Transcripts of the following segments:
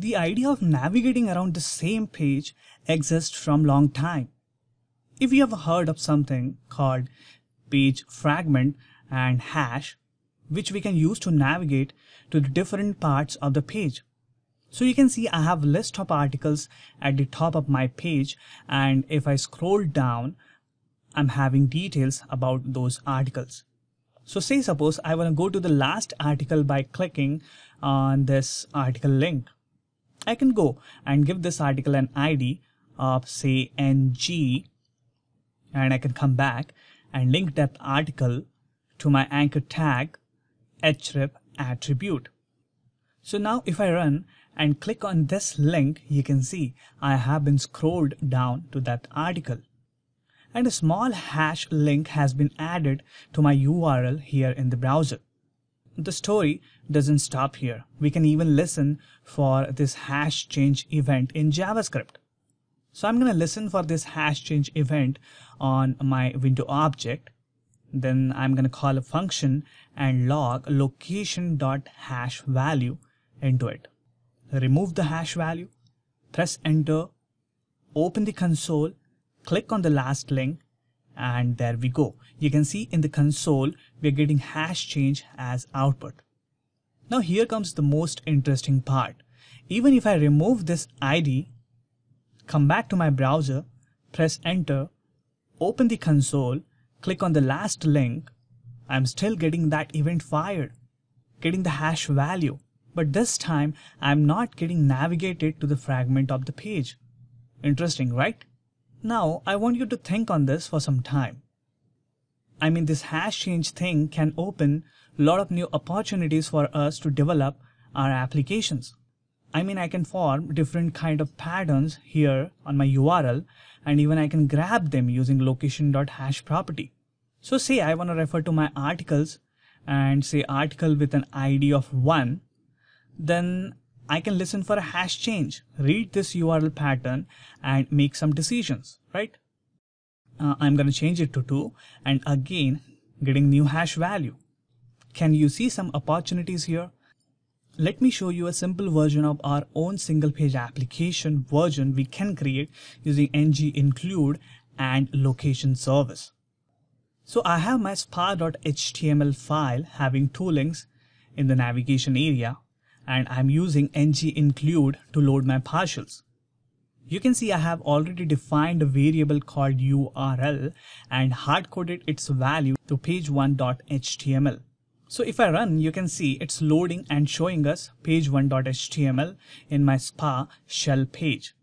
The idea of navigating around the same page exists from long time. If you have heard of something called page fragment and hash, which we can use to navigate to the different parts of the page. So you can see I have a list of articles at the top of my page and if I scroll down, I'm having details about those articles. So say suppose I want to go to the last article by clicking on this article link. I can go and give this article an ID of say NG and I can come back and link that article to my anchor tag href attribute. So now if I run and click on this link, you can see I have been scrolled down to that article. And a small hash link has been added to my URL here in the browser. The story doesn't stop here. We can even listen for this hash change event in JavaScript. So I'm going to listen for this hash change event on my window object. Then I'm going to call a function and log location.hash value into it. Remove the hash value, press enter, open the console, click on the last link, and there we go. You can see in the console, we're getting hash change as output. Now here comes the most interesting part. Even if I remove this ID come back to my browser, press enter, open the console, click on the last link, I'm still getting that event fired, getting the hash value. But this time I'm not getting navigated to the fragment of the page. Interesting, right? Now I want you to think on this for some time. I mean this hash change thing can open a lot of new opportunities for us to develop our applications. I mean, I can form different kind of patterns here on my URL and even I can grab them using location.hash property. So say I want to refer to my articles and say article with an ID of one, then I can listen for a hash change, read this URL pattern and make some decisions, right? Uh, I'm going to change it to two and again getting new hash value. Can you see some opportunities here? let me show you a simple version of our own single page application version we can create using ng include and location service. So I have my spa.html file having two links in the navigation area and I'm using ng include to load my partials. You can see I have already defined a variable called URL and hard-coded its value to page1.html. So if I run, you can see it's loading and showing us page1.html in my spa shell page.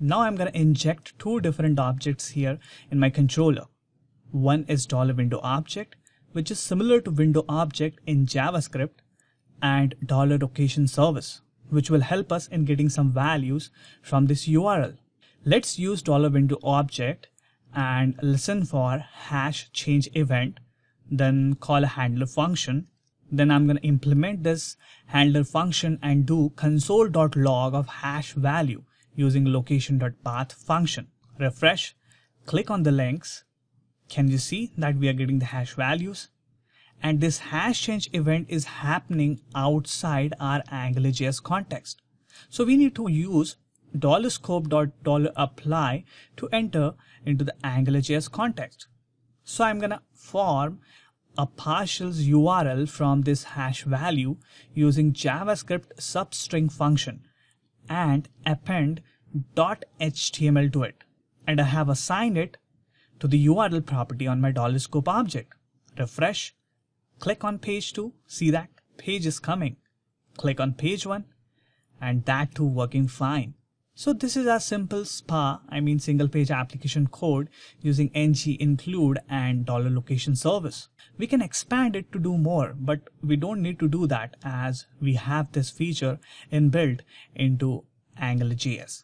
Now I'm going to inject two different objects here in my controller. One is dollar $window object, which is similar to window object in JavaScript and dollar $location service, which will help us in getting some values from this URL. Let's use dollar $window object and listen for hash change event then call a handler function. Then I'm going to implement this handler function and do console.log of hash value using location.path function. Refresh, click on the links. Can you see that we are getting the hash values? And this hash change event is happening outside our AngularJS context. So we need to use $scope.$apply to enter into the AngularJS context. So I'm going to form a partials URL from this hash value using JavaScript substring function and append .html to it. And I have assigned it to the URL property on my $scope object. Refresh, click on page 2, see that page is coming. Click on page 1 and that too working fine. So this is a simple SPA, I mean single page application code using ng include and dollar $location service. We can expand it to do more, but we don't need to do that as we have this feature inbuilt into AngularJS.